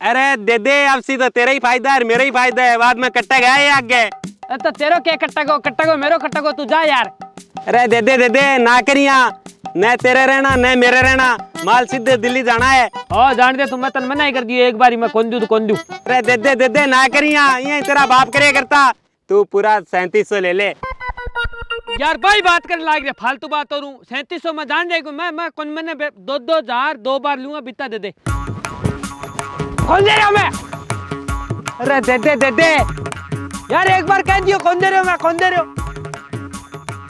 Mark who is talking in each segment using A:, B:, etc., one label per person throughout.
A: अरे दे दे अब सीधा तेरा ही फ़ायदा है मेरा ही फ़ायदा है। बाद में कट्टा गया ये आगे।
B: अरे तो तेरो क्या कट्टागो कट्टागो मेरो कट्टागो तू जा यार।
A: अरे दे दे दे दे ना करिया। न तेरे रहना न मेरे रहना। माल सीधे दिल्ली जाना है।
B: ओ जान दे तुम मैं तन मना ही कर दियो एक बारी मैं कौन दू तो कौन दू
A: अरे दे दे दे दे ना करिया। ये तेरा बाप करे करता। तू पूरा सैंतीस सौ ले ले।
B: यार भाई बात कर लाग रहे फालतू बात और सैंतीस सौ में जान जाएगा मैं मैं कौन मैंने दो दो हज़ार दो बार लूँगा बिता दे दे। कौन दे रहा हूँ मैं।
A: अरे दे दे दे दे।
B: यार एक बार कह दियो कौन दे रहे हो मैं कौन दे रहे हो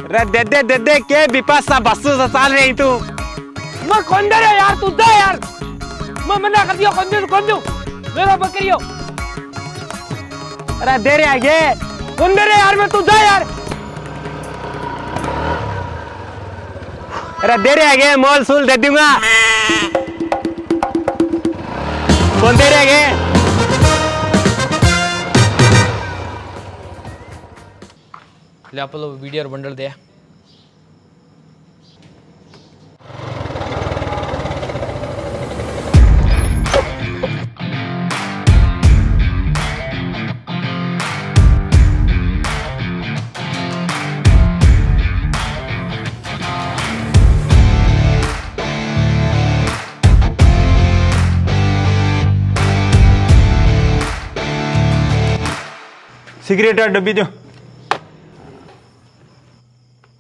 A: अरे दे दे दे दे के बिपाशा बस्सू से साल रही तू।
B: मैं कौन दे रहा यार तू दे यार। मैं मना कर दिया कौन दे कौन दू मेरा बकरी हो
A: अरे दे रहे आगे
B: कौन दे रहा यार मैं तू जा यार।
A: अरे दे रहे आगे मोल सूल दे दूँगा।
B: ले आप लोग वीडियो और बंडल दे।
A: सिगरेट डब्बी दो।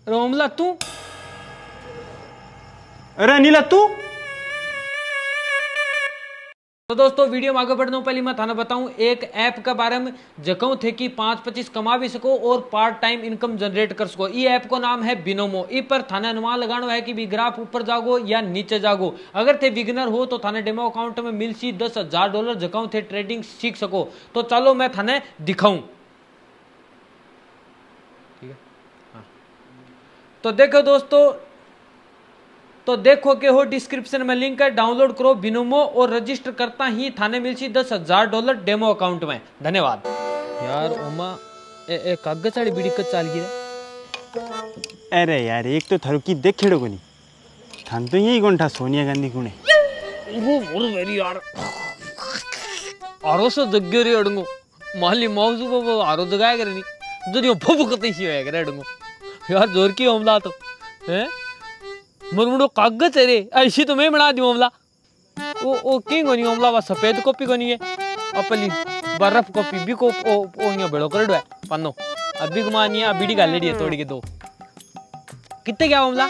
B: रोमला तू?
A: अरे नीला तू?
B: तो दोस्तों वीडियो में आगे बढ़ने पहले मैं थाना बताऊँ एक ऐप के बारे में जकऊ थे कि पाँच पच्चीस कमा भी सको और पार्ट टाइम इनकम जनरेट कर सको। ये ऐप को नाम है बिनोमो। इ पर थाने अनुमान लगाना है कि भी ग्राफ ऊपर जागो या नीचे जागो। अगर थे बिगिनर हो तो थाने डेमो अकाउंट में मिल सी दस हज़ार डॉलर जकऊ थे ट्रेडिंग सीख सको। तो चलो मैं थाने दिखाऊँ ठीक है हाँ तो देखो दोस्तों तो देखो के हो डिस्क्रिप्शन में लिंक है डाउनलोड करो बिनोमो और रजिस्टर करता ही थाने मिल सी दस हज़ार डॉलर डेमो अकाउंट में। धन्यवाद। यार उमा ए, ए कागज़ वाली बीड़ी कच चाल गई
A: अरे यार एक तो थरुकी की देख खेड़ो को नहीं थान तो यही कौन था सोनिया गांधी कुणे
B: वो बोल मेरी यार। आरो से जग्गे रे अड़ंगो। माली मौजू वो आरो जगाया करे नहीं जो भुभ कते ही होया करे अड़ंगो। यार ज़ोर की हमला तो। हैं? मुरमुड़ो कागज़ है रे। ऐसी तो मैं बना दी हमला ओ ओ किंग होनी हमला वा सफ़ेद कॉपी कोनी है। अपली बर्फ़ कॉपी। भी को ओ ओ यहाँ बेड़ो कर है। पन्नो। अभी गुमानी है बीड़ी गालेडी है तोड़ के दो। कितने क्या हमला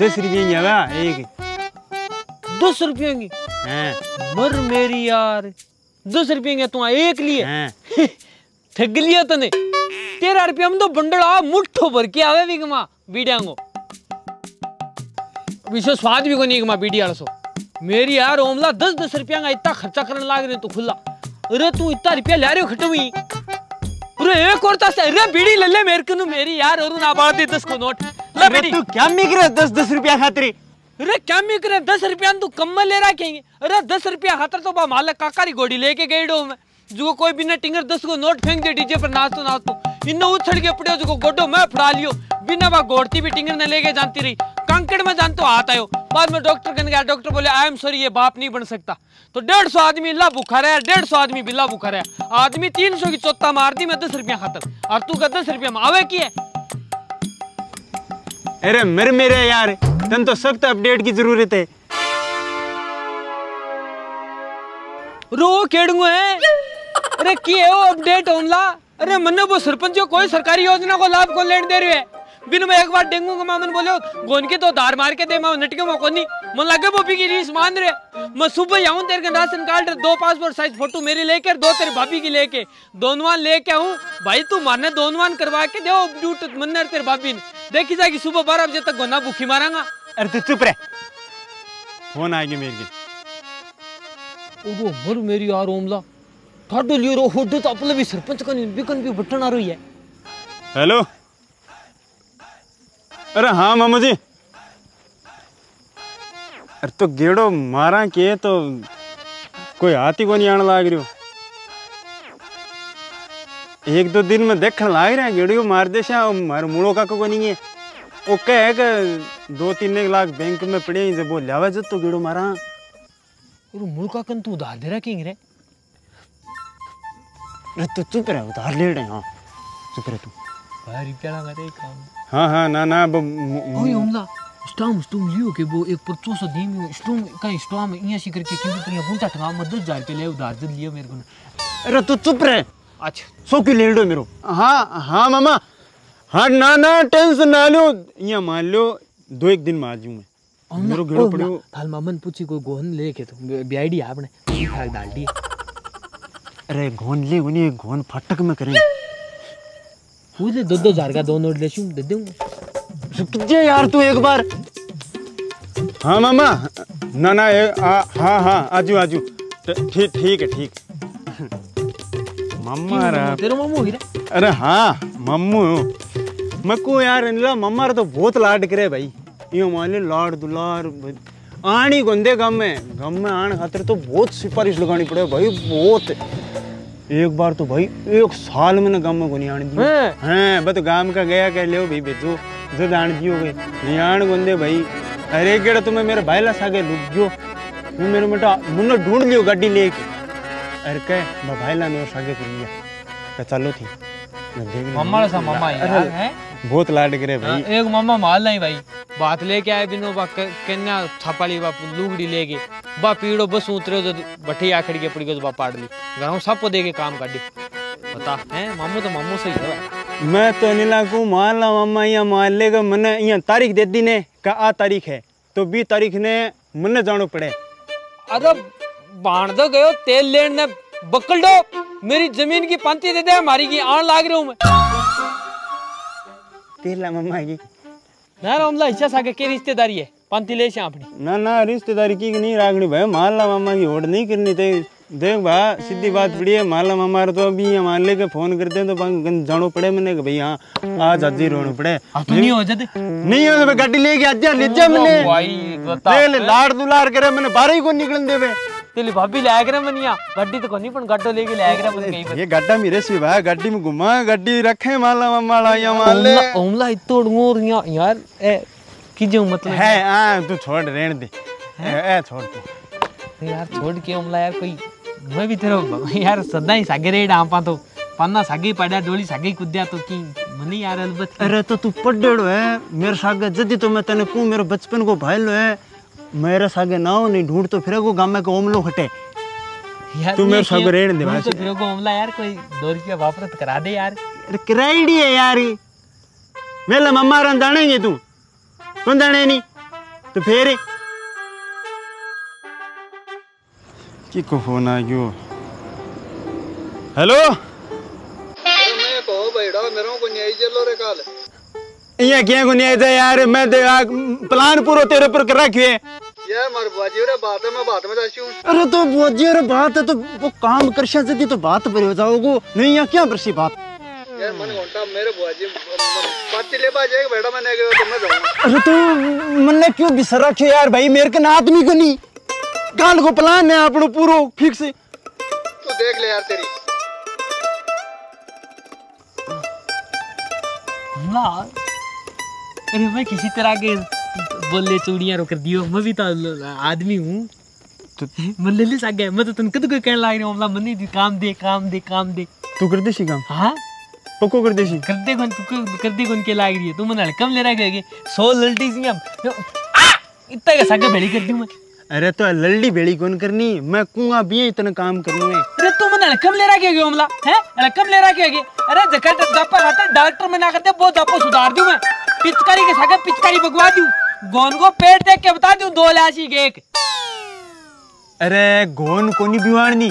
A: दस रुपये की हवा एक।
B: दो सौ रुपये की?
A: हाँ।
B: मर मेरी यार। दस रुपये के तू एक लिए।
A: हाँ।
B: ठग लिया तने। तेरह रुपया में तो बंडल आ मुट्ठो भर के आवे बिगमा बीड़ियांगो। विशो स्वाद भी को नहीं गमा बीड़ी वाला सो। मेरी यार ओमला दस दस रुपया का इतना खर्चा करने लाग रहे तू खुला। अरे तू इतना रुपया ले रहे हो खटवी अरे एक और तास अरे बीड़ी ले ले मेरे को मेरी यार और ना बात दे दस को नोट। ले बीड़ी।
A: तू क्या मिक रहा दस दस रुपया खातिर?
B: अरे क्या मैं करे दस रुपया तू कम्मल ले रहा कहेंगे अरे दस रुपया खातर तो बा मालक काकारी गोड़ी लेके गई डो मैं। जो कोई बिना टिंगर दस को नोट फेंक दे डीजे पर नाच तो नाच तो। इन उछड़ के पड़े जो गोडो मैं फड़ा लियो। बिना बा घोड़ती भी टिंगर ने लेके जानती रही। कंकड़ में जान तो हाथ आयो। बाद में डॉक्टर कहने गया डॉक्टर बोले आई एम सॉरी ये बाप नहीं बन सकता। तो डेढ़ सौ आदमी ला भूखा रहा डेढ़ सौ आदमी बिल्ला भूखा रहा आदमी तीन सौ की चौथा मार दी मैं दस रुपया खातर और तू का दस रुपया में आवे की है?
A: अरे मर मेरे यार। तन तो सख्त अपडेट की ज़रूरत है।
B: रो केड़ू है अरे की है वो अपडेट होमला अरे मन्ने वो सरपंच कोई सरकारी योजना को लाभ को लेन दे रहे है। बिन में एक बार डेंगू का मामन बोले गोन के तो धार मार के दे मैं नटके में कोनी मन लगे वो भी की रीस मान रहे। मैं सुबह आऊँ तेरे के राशन कार्ड दो पासपोर्ट साइज़ फ़ोटो मेरी लेके दो तेरे भाभी की लेके दोनवान लेके आऊँ। भाई तू माने दोनवान करवा के दे ड्यूट मन्ने तेरे भाभी ने। देखी जाएगी सुबह बारह बजे तक गोना भूखी मारांगा।
A: अरे तू चुप रह। फ़ोन आ गया मेरे
B: मर मेरी यार ओमला। ठाडो लियो रो होडो तो अपने भी सरपंच का नहीं बिकन भी बटन आ रही है।
A: हेलो? अरे हाँ मामू जी अरे तो गेड़ो मारा के तो कोई हाथी को नहीं आने लाग रही हो? एक दो दिन में देखने लाग रहा है गेड़ियो मार दे मारो मुड़ो का को नहीं है। वो कह कि दो तीन एक लाख बैंक में पड़े हैं जब वो जब तो गेड़ो मारा।
B: और मुल्का कन तू उधार दे रहा किंग रे?
A: अरे तू चुप रहे उधार ले रहे हाँ चुप रहे तू
B: भाई रुपया करे काम
A: हाँ हाँ ना ना अब मु- मु-
B: ओए हमला स्टॉम स्टॉम लियो के वो एक परचो सो दी में स्टॉम का स्टॉम इया सी करके क्यों तो गुंटा टंगा मत 10000 रुपए ले उधार दे लियो मेरे को
A: अरे तू चुप रहे
B: अच्छा
A: सौ की ले लो मेरो हाँ हाँ मामा हाँ ना ना टेंशन ना लो यहाँ मान लो दो एक दिन में आ जाऊँ मैं मेरो घेड़ो पड़ो
B: थाल मामन पूछी को गोहन लेके तो बियाडी आपने ठीक ठाक डाल दी
A: अरे घोन ले उन्हें घोन फटक में करें।
B: ले दो दो हज़ार का दो नोट ले दे दूँ।
A: रुक जा यार तू एक बार। हाँ मामा ना ना ए, आ, हाँ हाँ आजू आजू। ठीक ठीक है ठीक। मम्मा रा।
B: तेरा मामू हीरा
A: अरे हाँ मम्मू मक्को यार इनला मम्मा रा तो बहुत लाड करे भाई। यो मान लो लाड दुलार आनी गोंदे गम में गम में आने खातिर तो बहुत सिफारिश लगानी पड़े भाई बहुत। एक बार तो भाई एक साल में ना गम में गुनियान दी
B: हैं?
A: बस गाँव का गया कह ले भाई बेचो जो दान दियो हो गए नियाण गुंदे भाई अरे गेड़ा तुम्हें मेरे भाई ला सागे लुक गयो वो मेरे बेटा मुन्ना ढूंढ लियो गाड़ी लेके। अरे कह मैं भाई ला मेरे सागे कर लिया। चलो थी मैं
B: मम्मा सा मम्मा यार हैं?
A: बहुत लाड करे भाई।
B: एक मम्मा माल नहीं भाई। बात लेके आए बिनो बा कन्या छापाली बा लुगड़ी लेके। बा पीड़ो बस उतरे तो बठी आखड़ी के पड़ी तो बा पाड़ ली। गाँव सबको दे के काम काटी बता हैं? मामू तो मामू सही है।
A: मैं तो नहीं लागू मान ला मामा यहाँ मान लेगा मने यहाँ तारीख दे दी ने का आ तारीख है। तो बी तारीख ने मने जानो पड़े।
B: अरे बाण दो गयो तेल लेन बकल दो। मेरी ज़मीन की पंती दे दे हमारी की आन लाग रहा हूँ मैं।
A: तेला मम्मा की।
B: ना रामला हिस्सा सागे के रिश्तेदारी है? पंती ले से अपनी
A: ना ना रिश्तेदारी की नहीं रागनी भाई? मान ला मामा की होड़ नहीं करनी थे देख भा सीधी बात पड़ी है मान ला मामा तो अभी यहाँ मान लेके फ़ोन करते हैं तो बंग जानो पड़े मैंने कि भाई हाँ आज हाजिर होने पड़े।
B: अब तो नहीं हो जाते?
A: नहीं हो तो मैं गाड़ी लेके आज ले जा मैंने।
B: भाई बता
A: ले ले लाड़ दुलार करे मैंने बारह ही को निकलन देवे।
B: तेली भाभी ले आगरे मनिया। गड्डी तो कोनी पण गड्डो लेके ले आगरे मन कहीं
A: ये गड्ढा मेरे से भाई गाड़ी में घुमा गाड़ी रखे माला मामा ला यहाँ मान ले
B: ओमला इतो डूर यार यार ए की जो मतलब?
A: है हाँ तू छोड़ रहने दे। ए, छोड़ तू।
B: यार छोड़ के ओमला यार कोई मैं भी तेरा यार सदा ही सागे रे डांपा तो। पन्ना सागे पड़ा डोली सागे कुद्या तो की मनी यार अलबत
A: अरे तो तू पढ़ेड़ो है। मेरे सागे जदी तो मैं तने कहूँ मेरे बचपन को भाईलो है। मेरे सागे ना नहीं ढूंढ तो फिर को गाँव में को ओमलो हटे। तू मेरे सागे रहने दे
B: तू
A: भाई।
B: तो फिर को ओमला यार कोई दो रुपया वापरत करा दे यार।
A: अरे किराइडी है यार। मेला मम्मा रन दानेंगे तू। कौन दाने नहीं? तो फिर। की को फ़ोन आ गयो। हेलो?
C: मैं कहो बैठा मेरे को न्याय चलो रे काल।
A: यहाँ क्या को नहीं आया यार मैं प्लान पूरा तेरे पर कर रखे
C: यार मार रे बात है मैं बात में हूँ।
A: अरे तो वो जी बात है तो वो काम कर सकती तो बात पर हो जाओगे नहीं यहाँ क्या बरसी बात?
C: यार मन घंटा मेरे बुआजी पार्टी ले पा जाएगा बैठा मैंने गया तो मैं जाऊँगा
A: अरे तो मैंने क्यों बिसर रखे यार भाई मेरे के ना आदमी को नहीं। काल को प्लान है अपनो पूरो फिक्स।
C: तू देख ले यार तेरी।
B: ओमला अरे मैं किसी तरह के बोले चूड़ियाँ रोक दियो। मैं भी तो आदमी हूँ।
A: तो
B: मन ले ले सागे। मैं तो तन कद कोई कहने लाग रहा हूँ? मनी दी काम दे काम दे काम दे।
A: तू कर देसी काम?
B: हाँ?
A: पक्को कर देसी
B: कर दे कौन तू कर- कर दे कौन के लाग रही है? तू मन कम ले रहा है सौ लल्टी सी अब आ! इतना का सागे भेड़ी कर दूँ मैं।
A: अरे तो लल्डी बेड़ी कौन करनी? मैं कुआ भी इतना काम करनू है।
B: अरे तू मन कम ले रहा है? कम ले रहा अरे डॉक्टर में ना करते दप्पा सुधार दूँ मैं। पिचकारी के सागे पिचकारी बगवा दूँ। गोन को पेट देख के बता दूँ दो लाशी के एक।
A: अरे गोन कोनी बिवाड़नी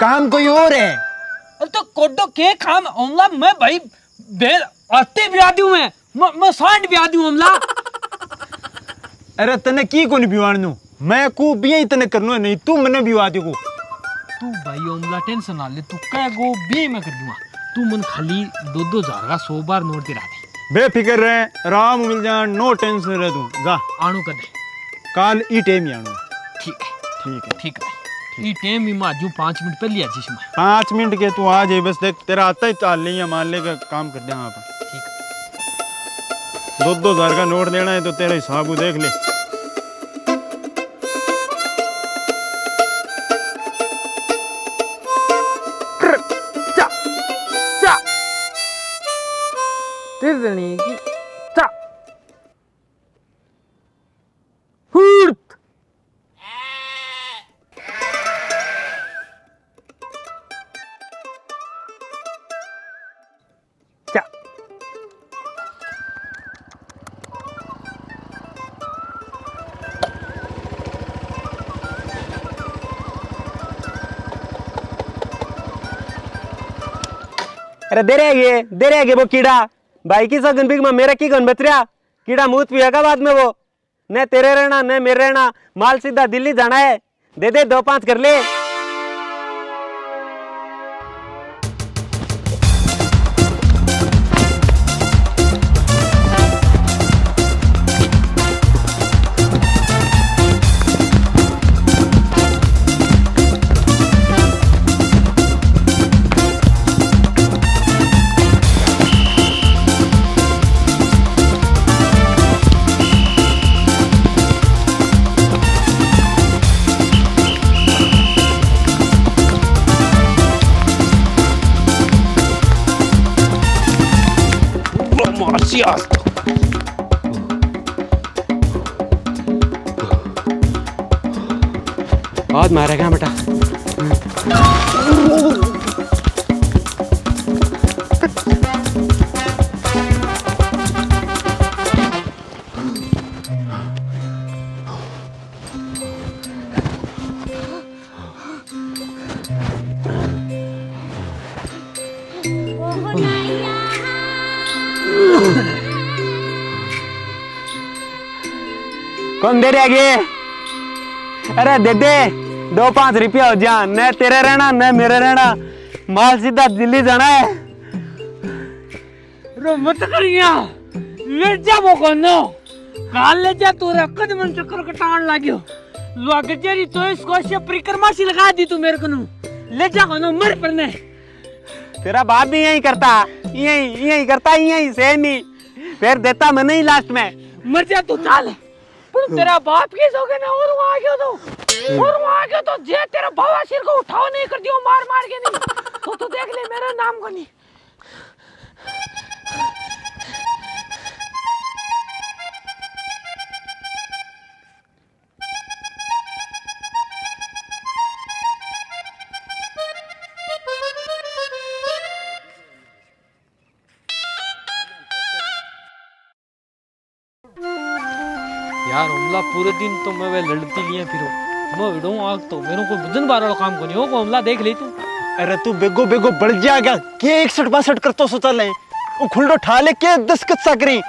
A: काम कोई और है?
B: अरे तो कोडो के खाम ओमला मैं भाई बेल अत्ते ब्याह दूँ मैं। मैं मैं सांड ब्याह दूँ ओमला।
A: अरे तने की कोनी बिवाड़नू मैं को भी इतने करनू है नहीं तू मने बिवा दे
B: तू भाई ओमला टेंशन ना ले तू कह गो बे मैं कर दूँगा। तू मन खाली दो दो हज़ार का सौ बार नोट दिला दे।
A: बेफिक्र रहे आराम मिल जा नो टेंशन रह तू। जा।
B: आणू कर
A: काल ई टाइम ही आनो
B: ठीक है।
A: ठीक है।
B: ठीक है। ई टाइम ही में माजू पाँच मिनट पहले आ जिस में
A: 5 मिनट के तू आ जाए बस देख तेरा आता ही चाल नहीं है मान ले का काम कर दे हाँ अपन
B: ठीक
A: दो दो हज़ार का नोट देना है तो तेरा हिसाब को देख ले।
B: जणी की चा हुर्त चा
D: अरे दे रहे दे रहे वो कीड़ा भाई की सगन में मेरा की गन बच रहा कीड़ा मुँह पिएगा बाद में वो। न तेरे रहना, न मेरे रहना। माल सीधा दिल्ली जाना है। दे दे दो पाँच कर ले। बहुत मारेगा बेटा। कौन दे रहे अरे दे दे। दो पाँच रुपया हो जा। न तेरे रहना न मेरे रहना। माल सीधा दिल्ली जाना है।
B: रो मत करिया ले जा वो कोनो। काल ले जा तू रखद मन चक्कर कटान लाग्यो। लोग जेरी तो इसको से परिक्रमा सी लगा दी तू मेरे को ले जा कोनो मर परने
D: तेरा बाप भी यही करता। यही यही करता यही सेम ही। फिर देता मैं नहीं लास्ट में।
B: मर जा तू चाल। पर तेरा बाप के सोगे ना और वहाँ आ गयो तो और वहाँ गयो तो जे तेरा बाबा सिर को उठाओ नहीं कर दियो मार मार के नहीं। तो तू देख ले मेरा नाम को नहीं। यार हमला पूरे दिन तो मैं वे लड़ती लिए फिरो मैं विडो आग तो मेरे को वज़न बारा काम को नहीं हो को हमला देख ले तू।
A: अरे तू बेगो बेगो बढ़ जाएगा के इकसठ बासठ कर तो सोचा ले? वो खुलडो ठा ले के दस कच्चा करी?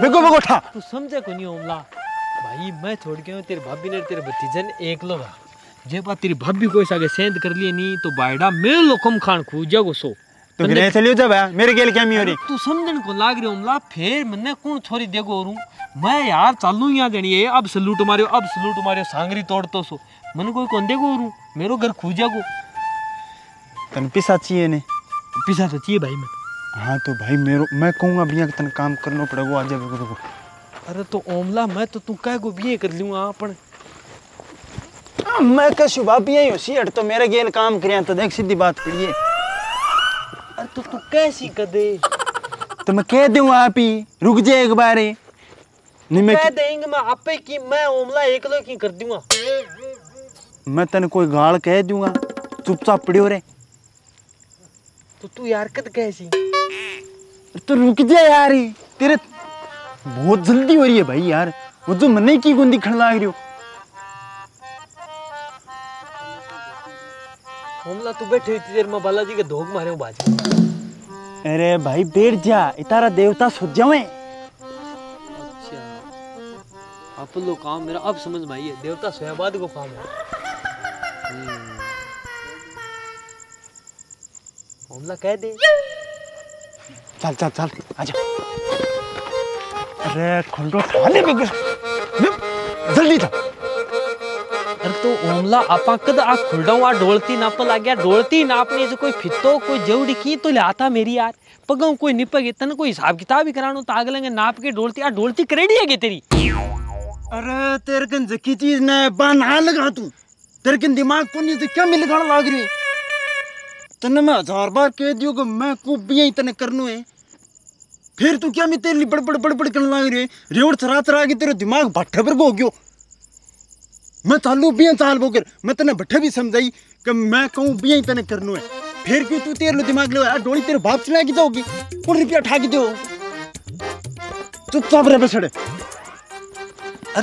A: बेगो बेगो ठा।
B: तू समझे को नहीं हमला भाई मैं छोड़ के तेरे भाभी ने तेरे भतीजन एक लो जे बात तेरी भाभी कोई सागे सेंध कर लिए नहीं तो बायडा मेरे लोकम खान खूजा को सो।
A: तो गिरे चलियो जब है? मेरे गेल क्या मी हो रही
B: तू समझन को लाग रही हमला फिर मन्ने कौन छोरी देगो और मैं यार चालू यहाँ देनी है अब सलूट मारियो अब सलूट मारियो सांगरी तोड़ तो सो। मन कोई कौन देगो और मेरो घर खूजा को
A: तन पिसा चाहिए ने?
B: पिसा तो चाहिए भाई मैं
A: हाँ तो भाई मेरो मैं कहूँगा भैया तन काम करना पड़ेगा आज बेगो
B: अरे तो ओमला मैं तो तू कह को बिये कर लूँगा अपन
A: हाँ, मैं कशु भाभी यही हो सी हट तो मेरे गेल काम करिया तो देख सीधी बात है।
B: अरे तो तू कैसी कर दे
A: तो मैं कह दूँ आप ही रुक जाए एक बार। नहीं मैं
B: कह देंगे मैं आपे की मैं ओमला एक लो की कर दूँगा।
A: मैं तन कोई गाल कह दूँगा। चुपचाप पड़ियो रे।
B: तो तू यार कद कैसी?
A: तो रुक जा यार ही। तेरे बहुत जल्दी हो रही है भाई यार। वो जो मने की गुंदी खड़ लाग रही हो।
B: ओमला तू बैठे हुई देर में बालाजी के धोख मारे हूँ बाजी
A: अरे भाई बैठ जा इतारा देवता सो जावे
B: अच्छा आप लोग काम मेरा अब समझ में आई है देवता सोयाबाद को काम है हम्म। कह दे
A: चल चल चल आजा अरे खंडो बेगर जल्दी था
B: आपा कद आ खुलडाऊ आ डोलती नाप ला गया डोलती नापने से कोई फितो, कोई जवड़ी की तो लाता मेरी यार। पगाऊ कोई निपगे, तन कोई हिसाब किताब ही करानो तो आग लेंगे नाप के डोलती, आ डोलती करेडी है तेरी?
A: अरे, तेरे कन जकी चीज़ न बना लगा तू। तेरे कन दिमाग को नहीं तो क्या मिल गण लाग रही? तने मैं हज़ार बार कह दियो कि मैं को भी करनो है। फिर तू क्या मैं तेरे लिए बड़ बड़ बड़ बड़ करने लग रही है? रेवड़ चरा चरा के तेरे दिमाग भट्ठे पर हो मैं चालू बिया चाल बोकर मैं तने भट्ठे भी समझाई कि मैं कहूँ बिया ही तने करनो है। फिर क्यों तू तेरे दिमाग ले यार डोली तेरे बाप चला के जाओगी कौन रुपया उठा के दो चुपचाप रह बसड़े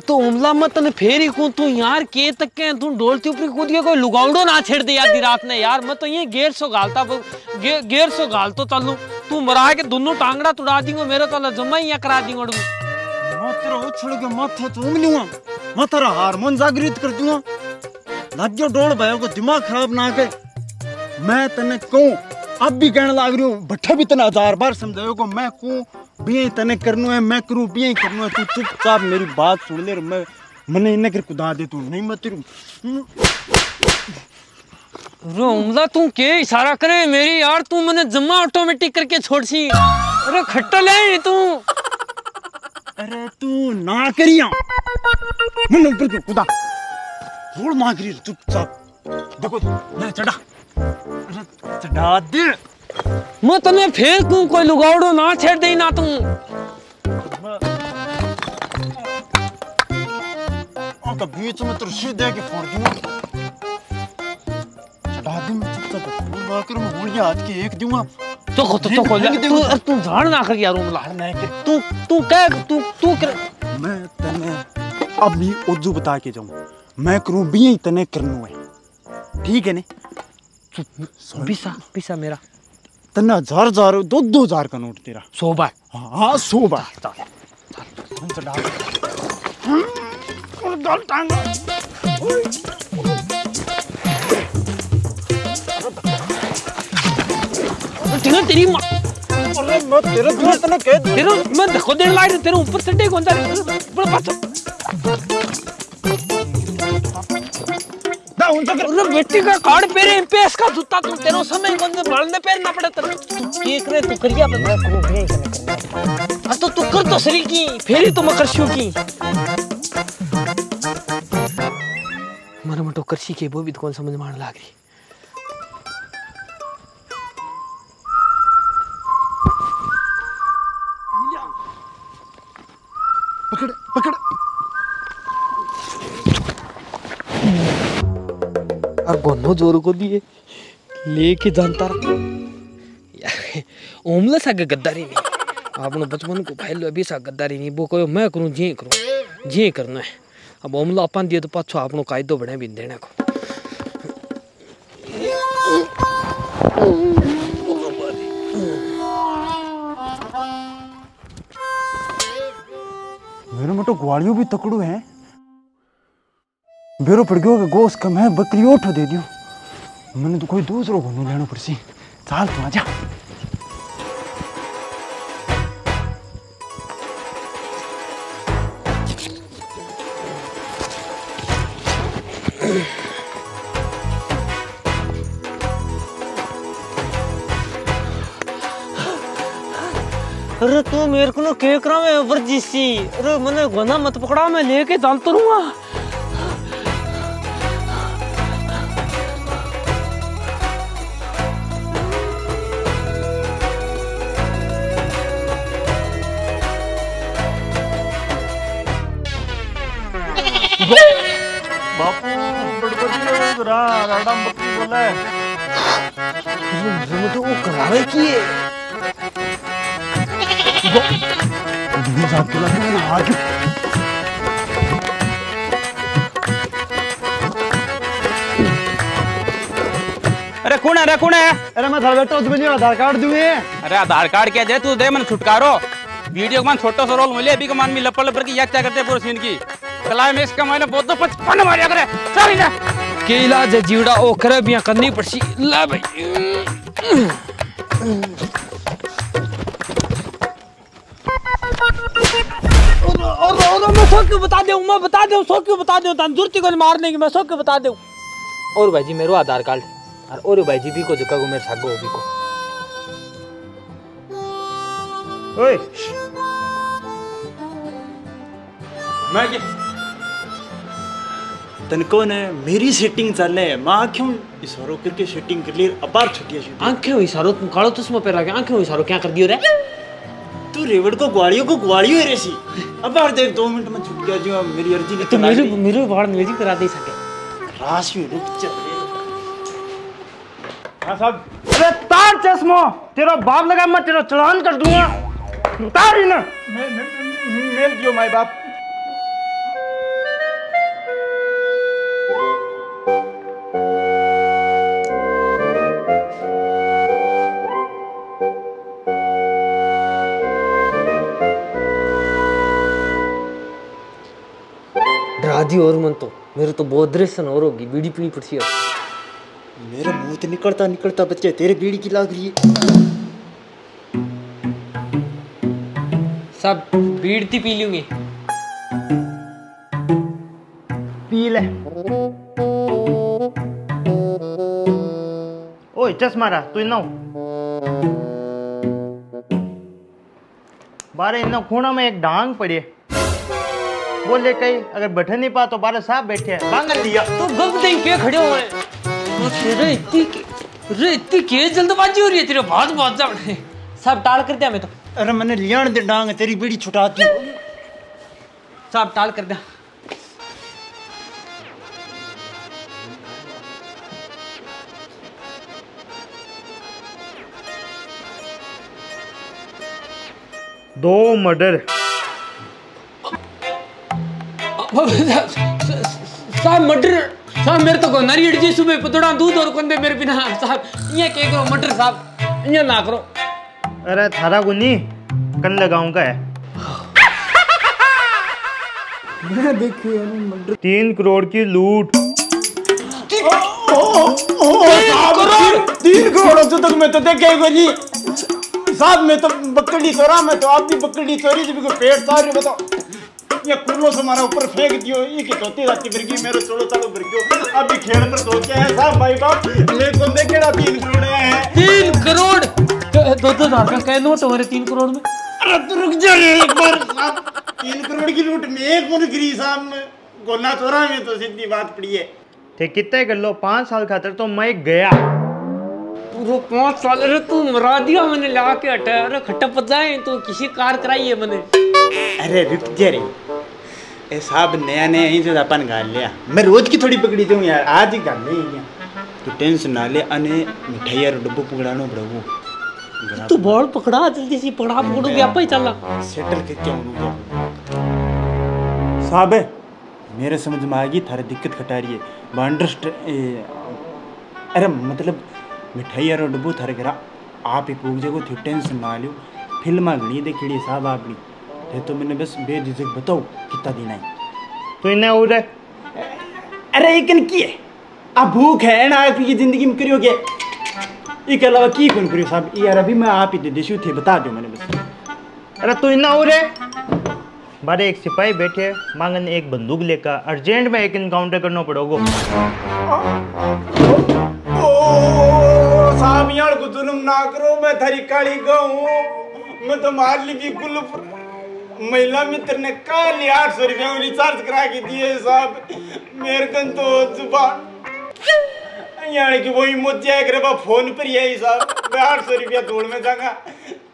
B: तो उमला मत तने फेर ही कूद तू यार के तक के तू डोलती ऊपर कूद के कोई लुगावड़ो ना छेड़ दे यार दी रात ने। यार मैं तो ये गेर सो गालता गे, गेर सो गाल तो तलू। तू मरा के दोनों टांगड़ा तुड़ा दिंगो मेरे तो जमा ही करा दिंगो
A: मैं उछल के माथे चूम लूँगा मैं तेरा जागृत कर दूँगा लज्जो डोल भयो को दिमाग खराब ना कर। मैं तने कहूँ, अब भी कहने लाग रही हूँ, भट्ठा भी तने हज़ार बार समझायो को मैं कहूँ, भी तने करनो है, मैं करूँ, भी करनो है, तू चुपचाप मेरी बात सुन ले मैं मने इन्हें कर कुदा दे तू, नहीं मैं तेरू
B: रो उमला तू के इशारा करे, मेरी यार तू मैंने जमा ऑटोमेटिक करके छोड़ सी। अरे खट्टा ले तू।
A: अरे तू ना करिया मन ऊपर को कुदा? थोड़ ना करी चुपचाप। देखो मैं चढ़ा। अरे चढ़ा दे।
B: मैं तने फेर तू कोई लुगावड़ो ना छेड़ दे ना तू?
A: और बीच में तेरे सिर दे के फोड़ दूँगा चढ़ा दे मैं चुपचाप। ना कर मैं गोलियाँ हाथ की एक दूँगा
B: तो को तो तो को ले तू अरे तू झाड़ ना कर यार उमला तू तू कह तू तू कर।
A: मैं तने अभी उज्जू बता के जाऊँ। मैं करूँ भी ही तने करनो है। ठीक है ने?
B: पिसा पिसा मेरा।
A: तने हज़ार हज़ार दो दो हज़ार का नोट तेरा।
B: सौ बार
A: हाँ हाँ सो बार हम चढ़ा दे। और टांग।
B: तेरा तेरी माँ।
A: अरे मैं तेरे बिना तने कह
B: तेरा मैं देखो देर लाइट तेरे ऊपर से टेक होता है बड़ा पास
A: दा उन तक
B: अरे बेटी का कार्ड पेरे एमपीएस का जूता तू तेरो समय कौन से बढ़ने पैर ना पड़े तेरे। तू केक रे तू करिया बंदा करो भी आ तो तू कर तो सरी की फेरी तो मैं करशू की। मारे मटो करशी के वो भी तो कौन समझ में आने लाग रही।
A: पकड़ पकड़।
B: और गोनो ज़ोर को दिए। लेके जानता ओमला सा गद्दारी नहीं। आपने बचपन को फैलो अभी सा गद्दारी नहीं। वो कहो, मैं करूँ, जे करूँ, जे करना है। अब ओमला अपन दिए तो पाछो आपनो कायदो बने भी देने को।
A: मोटो ग्वालियों भी तकड़ू है। बेरो पड़ गयो गोश कम है बकरी ओठो दे दियो। मैंने तो कोई दूसरो घुनो लेनो पड़सी। चाल तू आ
B: अरे तू को अरे मैंने गना मत पकड़ा मैं लेके जानता रहूँगा
A: बापू बड़बड़ी बकरी बोले
B: मैं तो वो करावे की है
E: अरे कौन है अरे कौन है?
A: अरे मैं थारा बेटा उसमें आधार कार्ड दूए
E: अरे आधार कार्ड क्या दे तू? दे मन छुटकारो। वीडियो के मान छोटा सा रोल मिले अभी के मान में लपड़ लपड़ की याद क्या करते हैं पूरे सीन की? क्लाइमेक्स का मैंने बहुत तो पचपन मारिया करे चल जा
B: के इलाज है जीवड़ा ओ करे बिया करनी पड़सी ला भाई। और और और मैं सो क्यों बता दूँ मैं बता दूँ सो क्यों बता दूँ तंदुरुस्ती को मारने की मैं सो क्यों बता दूँ? और भाई जी मेरा आधार कार्ड और और भाई जी भी को जगह को मेरे सागो भी को
A: ओए
E: मैं क्या?
A: तनको ने मेरी सेटिंग चल है। माँ क्यों इशारो करके सेटिंग कर ली अपार छुट्टी
B: आँखें हुई सारो तुम कालो चश्मा पहन के आँखें हुई सारो क्या कर दियो रे?
A: तू रेवड़ को ग्वालियों को ग्वालियों है रेसी अब और देख दो मिनट में छूट गया जो मेरी अर्जी
B: तो मेरे मेरे बाढ़ में करा दे सके।
A: में रुक चल
D: हाँ साहब। अरे तार चश्मो तेरा बाप लगा मैं तेरा चलान कर दूँगा। तार ही ना।
A: मेल दियो माय बाप।
B: डरा और मन तो मेरे तो बहुत और होगी बीड़ी पीड़ी पड़ती है।
A: मेरा मुँह तो निकलता निकलता बच्चे तेरे बीड़ी की लाग रही है।
B: सब बीड़ती पी लूँगी।
D: पी ले। ओए चश्मा रहा तू इन्ना बारे इन्ना खूणा में एक डांग पड़ी है। बोले कहीं अगर बैठे नहीं पा तो बारह साहब बैठे हैं। बांगल लिया
B: तो गलत देख के खड़े हो रहे रे इतनी के- रे इतनी के जल्दबाजी हो रही है तेरे बहुत बहुत जा सब टाल कर दिया मैं तो।
A: अरे मैंने लिया दे डांग तेरी बीड़ी छुटा दी।
B: सब टाल कर दिया
D: दो मर्डर।
B: साहब मटर साहब मेरे तो को नारियल जी सुबह पतोड़ा दूध और कंदे मेरे बिना। साहब ये के करो मटर साहब ये ना करो।
D: अरे थारा गुनी कल लगाऊँ का है। तीन करोड़ की लूट।
A: तीन करोड़? तो तक मैं तो देखेगा जी साहब मैं तो बकरी चोरा मैं तो आप भी बकरी चोरी जब को पेट सारे बताओ। ये कुल्लो से हमारा ऊपर फेंक दियो। ये की तोती राती भर गई मेरे चोलो चालो भर गयो खेल पर के है साहब भाई बाप। मेरे को देखेड़ा तीन करोड़ है।
B: तीन करोड़? दो दो हज़ार का कह नोट हो रहे तीन करोड़ में?
A: अरे तू रुक जा रे एक बार। साहब तीन करोड़ की लूट में एक कौन गिरी साहब गोना चोरा में तो सीधी बात पड़ी है।
D: थे कितने कर लो? पाँच साल खातर तो मैं गया।
B: पूरा पाँच साल अरे तू मरा दिया मैंने ला के हटा। अरे खट्टा पचाए तो किसी कार कराई है मैंने।
A: अरे रुक जा रे। ए साहब नया नया ही जो अपन गाल लिया। मैं रोज की थोड़ी पकड़ी दूँ यार आज ही गाल ले तू टेंशन ना ले अने मिठाई और डब्बू पकड़ानो बड़ो
B: तू बॉल पकड़ा जल्दी से पकड़ा पकड़ो व्यापा ही चला।
A: सेटल करके आऊँगा। साहब मेरे समझ में आ गई थारी दिक्कत खटा रही है। अंडरस्ट अरे मतलब मिठाई और डब्बू थारे घर आप ही पूछ जाओ थी टेंशन ना लियो। फ़िल्म घनी देखी साहब आपनी थे तो मैंने बस बेझिझक बताओ कितना दिन है
D: तो इन्हें हो रहे।
A: अरे इकन की है? अब भूख है ना आप की ज़िंदगी में करियोगे? इसके अलावा की कौन करियो साहब? यार अभी मैं आप ही दे देशु थे बता दो मैंने बस।
D: अरे तू इन्ना हो रहे। बारे एक सिपाही बैठे मांगन एक बंदूक लेकर अर्जेंट में एक इनकाउंटर करना पड़ोगो।
A: साहब यार को जुल्म ना करो मैं थारी काली गाऊं। मैं तो मार ली बिल्कुल महिला मित्र ने काली आठ सौ रुपया रिचार्ज करा के दिए साहब। मेरे कन तो ज़ुबान। यार की वही मोतिया करे बा फ़ोन पर ही है साहब। मैं आठ सौ रुपया तोड़ में जाऊँगा।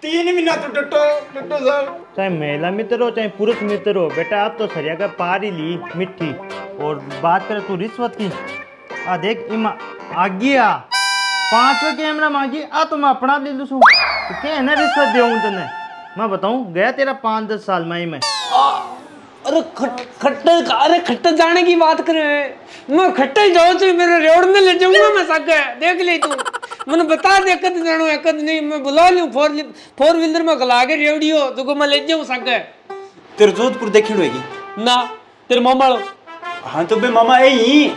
A: तीन महीना तो टट्टो टट्टो साहब।
D: चाहे महिला मित्र हो, चाहे पुरुष मित्र हो, बेटा आप तो सरिया का पार ही ली, मिट्टी। और बात करे तू रिश्वत की। आ देख, इमा आ पांचवा कैमरा मांगी आ तो मैं अपना ले लूँ क्या ना रिश्वत देऊँ तने मैं बताऊँ गया तेरा पाँच दस साल में ही मैं।
B: अरे खट खट्टे अरे खट्टे जाने की बात करे। मैं खट्टे ही जाऊँ तो मेरे रेवड़ में ले जाऊँगा मैं सके देख ले तू। मैंने बता दे कद जानो है कद नहीं मैं बुला लूँ फोर फोर व्हीलर में गला के रेवड़ी हो तो को मैं ले जाऊँ सके
A: तेरे जोधपुर देखी होगी
B: ना तेरे मामा
A: हाँ तो बे मामा यही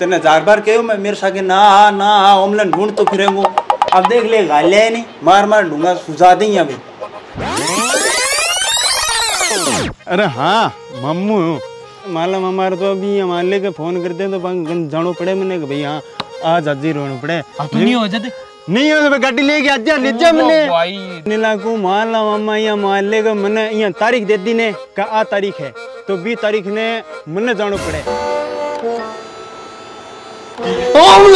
A: तेने हज़ार बार कहो मैं मेरे सागे ना आ ना आ ओमलन ढूंढ तो फिरेंगो। अब देख ले गालिया नहीं। मार मार ढूंढा सुझा देंगे अभी। अरे हाँ मम्मू। माला हमारे तो अभी हमारे लेके फ़ोन करते हैं तो बंग जानो पड़े मैंने कि भाई हाँ आज होना पड़े।
B: अब नहीं हो जाते।
A: नहीं हो तो मैं गाड़ी लेके आजा ले जा मैंने।
B: भाई।
A: नीला को माला मामा यहाँ माले का मने यहाँ तारीख दे दी ने का आ तारीख है। तो बी तारीख ने मने जानो पड़े।
B: Ông.